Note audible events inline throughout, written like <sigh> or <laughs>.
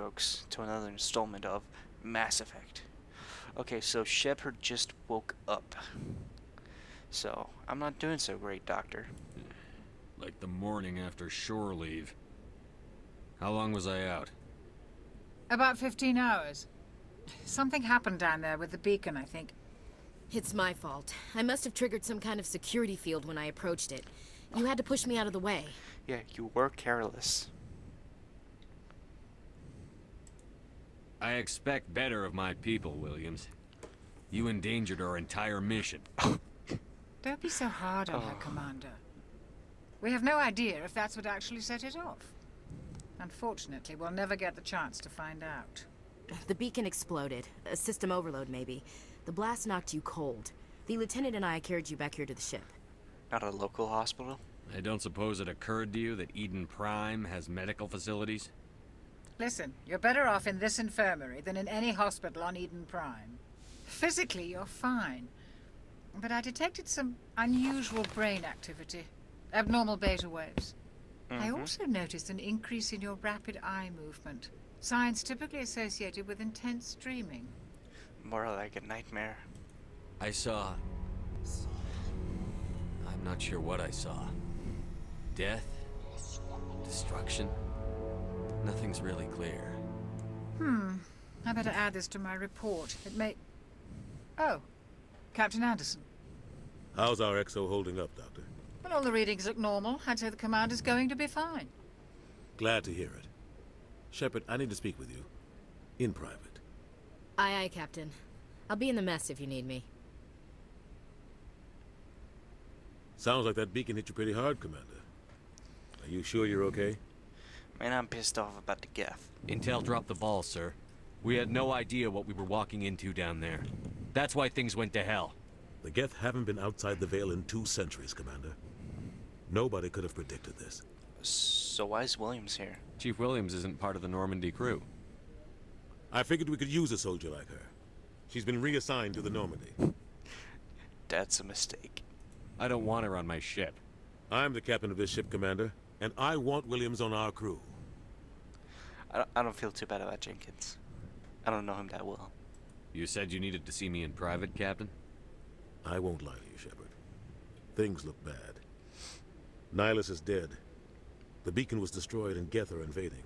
strokes to another installment of Mass Effect. Okay, so Shepard just woke up. So, I'm not doing so great, Doctor. Like the morning after shore leave. How long was I out? About 15 hours. Something happened down there with the beacon, I think. It's my fault. I must have triggered some kind of security field when I approached it. You had to push me out of the way. Yeah, you were careless. I expect better of my people, Williams. You endangered our entire mission. <laughs> Don't be so hard on her, oh. Commander. We have no idea if that's what actually set it off. Unfortunately, we'll never get the chance to find out. The beacon exploded. A system overload, maybe. The blast knocked you cold. The lieutenant and I carried you back here to the ship. Not a local hospital? I don't suppose it occurred to you that Eden Prime has medical facilities? Listen, you're better off in this infirmary than in any hospital on Eden Prime. Physically, you're fine. But I detected some unusual brain activity. Abnormal beta waves. I Mhm. also noticed an increase in your rapid eye movement. Signs typically associated with intense dreaming. More like a nightmare. I saw... I'm not sure what I saw. Death? Destruction? Nothing's really clear. Hmm. I better add this to my report. It may... Oh. Captain Anderson. How's our XO holding up, Doctor? Well, all the readings look normal. I'd say the commander's going to be fine. Glad to hear it. Shepard, I need to speak with you. In private. Aye, aye, Captain. I'll be in the mess if you need me. Sounds like that beacon hit you pretty hard, Commander. Are you sure you're okay? Man, I'm pissed off about the Geth. Intel dropped the ball, sir. We had no idea what we were walking into down there. That's why things went to hell. The Geth haven't been outside the Veil in two centuries, Commander. Nobody could have predicted this. So why is Williams here? Chief Williams isn't part of the Normandy crew. I figured we could use a soldier like her. She's been reassigned to the Normandy. That's a mistake. I don't want her on my ship. I'm the captain of this ship, Commander, and I want Williams on our crew. I don't, I don't feel too bad about Jenkins. I don't know him that well. You said you needed to see me in private, Captain? I won't lie to you, Shepard. Things look bad. Nihlus is dead. The beacon was destroyed and Geth are invading.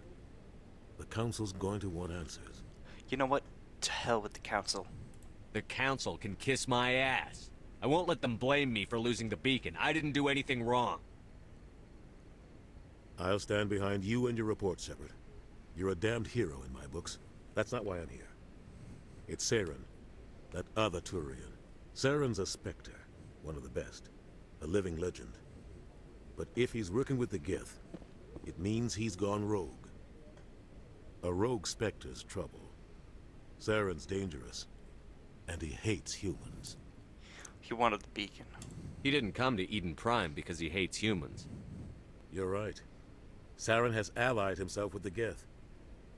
The Council's going to want answers. You know what? To hell with the council. The Council can kiss my ass. I won't let them blame me for losing the beacon. I didn't do anything wrong. I'll stand behind you and your report, Shepard. You're a damned hero in my books. That's not why I'm here. It's Saren, that other Turian. Saren's a Spectre, one of the best, a living legend. But if he's working with the Geth, it means he's gone rogue. A rogue Spectre's trouble. Saren's dangerous, and he hates humans. He wanted the beacon. He didn't come to Eden Prime because he hates humans. You're right. Saren has allied himself with the Geth.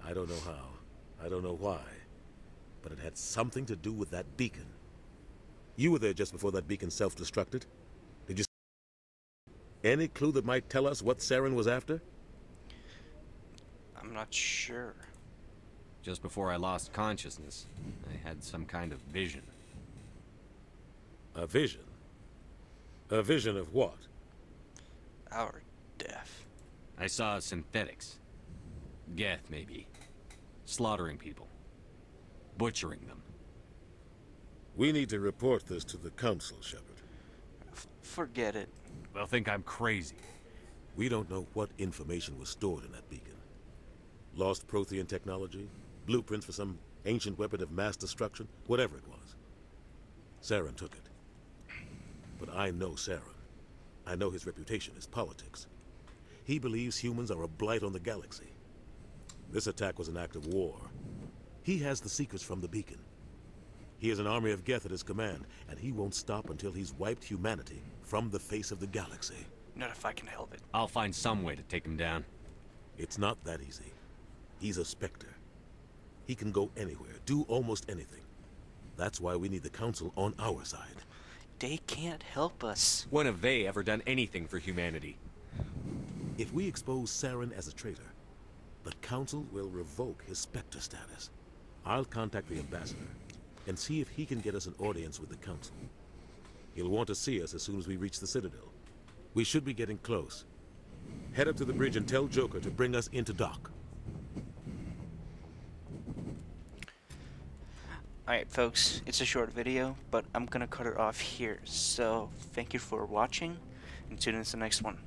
I don't know how. I don't know why. But it had something to do with that beacon. You were there just before that beacon self-destructed. Did you Any clue that might tell us what Saren was after? I'm not sure. Just before I lost consciousness, I had some kind of vision. A vision? A vision of what? Our death. I saw synthetics. Geth, maybe. Slaughtering people. Butchering them. We need to report this to the Council, Shepard. F forget it. They'll think I'm crazy. We don't know what information was stored in that beacon. Lost Prothean technology? Blueprints for some ancient weapon of mass destruction? Whatever it was. Saren took it. But I know Saren. I know his reputation is politics. He believes humans are a blight on the galaxy. This attack was an act of war. He has the secrets from the beacon. He has an army of Geth at his command, and he won't stop until he's wiped humanity from the face of the galaxy. Not if I can help it. I'll find some way to take him down. It's not that easy. He's a Spectre. He can go anywhere, do almost anything. That's why we need the Council on our side. They can't help us. When have they ever done anything for humanity? If we expose Saren as a traitor, the Council will revoke his Spectre status. I'll contact the Ambassador and see if he can get us an audience with the Council. He'll want to see us as soon as we reach the Citadel. We should be getting close. Head up to the bridge and tell Joker to bring us into dock. Alright folks, it's a short video, but I'm gonna cut it off here. So, thank you for watching, and tune in to the next one.